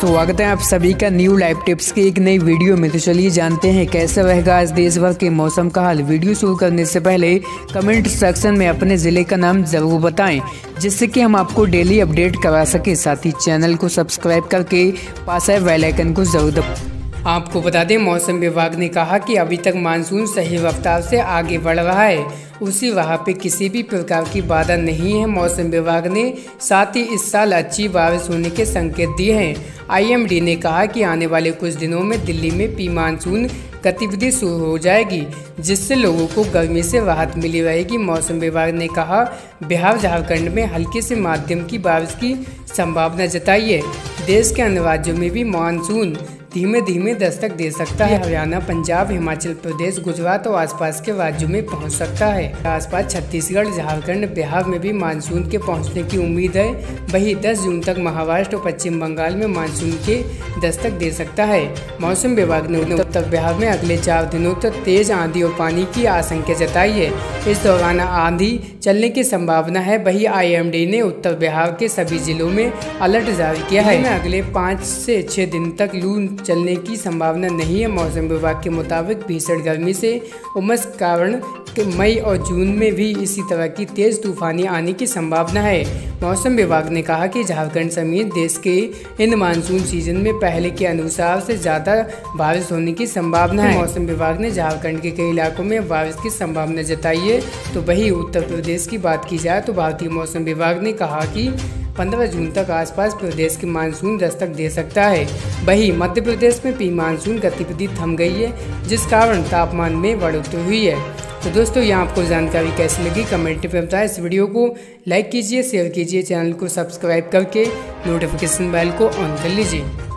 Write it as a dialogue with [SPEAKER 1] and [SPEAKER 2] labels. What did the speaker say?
[SPEAKER 1] स्वागत है आप सभी का न्यू लाइव टिप्स की एक नई वीडियो में। तो चलिए जानते हैं कैसा रहेगा आज देश भर के मौसम का हाल। वीडियो शुरू करने से पहले कमेंट सेक्शन में अपने ज़िले का नाम ज़रूर बताएँ, जिससे कि हम आपको डेली अपडेट करा सकें। साथ ही चैनल को सब्सक्राइब करके पास है वेलाइकन को ज़रूर दबाएँ आपको बता दें, मौसम विभाग ने कहा कि अभी तक मानसून सही रफ्तार से आगे बढ़ रहा है। उसी वहाँ पे किसी भी प्रकार की बाधा नहीं है। मौसम विभाग ने साथ ही इस साल अच्छी बारिश होने के संकेत दिए हैं। आईएमडी ने कहा कि आने वाले कुछ दिनों में दिल्ली में पी मानसून गतिविधि शुरू हो जाएगी, जिससे लोगों को गर्मी से राहत मिली रहेगी। मौसम विभाग ने कहा, बिहार झारखंड में हल्के से माध्यम की बारिश की संभावना जताई है। देश के अन्य राज्यों में भी मानसून धीमे धीमे दस्तक दे सकता है। हरियाणा पंजाब हिमाचल प्रदेश गुजरात और आसपास के राज्यों में पहुँच सकता है। आसपास छत्तीसगढ़ झारखंड बिहार में भी मानसून के पहुँचने की उम्मीद है। वही 10 जून तक महाराष्ट्र और पश्चिम बंगाल में मानसून के दस्तक दे सकता है। मौसम विभाग ने उत्तर बिहार में अगले चार दिनों तक तेज आंधी और पानी की आशंका जताई है। इस दौरान आंधी चलने की संभावना है। वही आई ने उत्तर बिहार के सभी जिलों में अलर्ट जारी किया है। अगले पाँच से छह दिन तक लू चलने की संभावना नहीं है। मौसम विभाग के मुताबिक भीषण गर्मी से उमस कारण मई और जून में भी इसी तरह की तेज तूफानी आने की संभावना है। मौसम विभाग ने कहा कि झारखंड समेत देश के इन मानसून सीज़न में पहले के अनुसार से ज़्यादा बारिश होने की संभावना है। मौसम विभाग ने झारखंड के कई इलाकों में बारिश की संभावना जताई है। तो वही उत्तर प्रदेश की बात की जाए तो भारतीय मौसम विभाग ने कहा कि 15 जून तक आसपास प्रदेश के मानसून दस्तक दे सकता है। वही मध्य प्रदेश में भी मानसून गतिविधि थम गई है, जिस कारण तापमान में बढ़ोतरी हुई है। तो दोस्तों, यहाँ आपको जानकारी कैसी लगी? कमेंट में बताएँ। इस वीडियो को लाइक कीजिए, शेयर कीजिए, चैनल को सब्सक्राइब करके नोटिफिकेशन बेल को ऑन कर लीजिए।